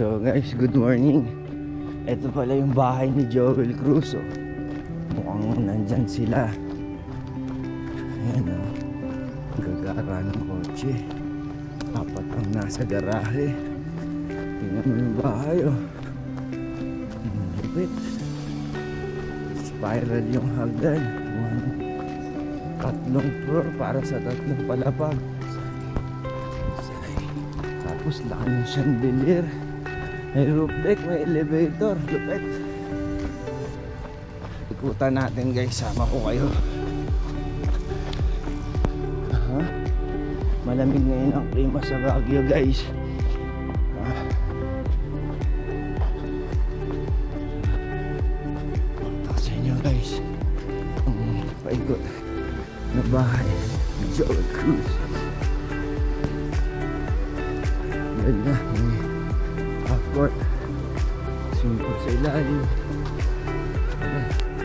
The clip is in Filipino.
So guys, good morning. Ito pala yung bahay ni Joel Cruz. Oh. Mukhang nandyan sila. Ayan o. Oh. Gagara ng kotse. Apat ang nasa garahe. Tingnan mo yung bahay oh. Ang lupit. Spiral yung hagdan. Tatlong floor para sa tatlong palapag. Tapos laki ng chandelier. May roof deck, may elevator. Lupit. Ikutan natin guys. Sama ko kayo. Aha. Malamig ngayon ang klima sa Baguio guys. Ah. Sa inyo guys. Ang paikot na bahay. Joel Cruz. Ganda. May court. Swimming pool sa.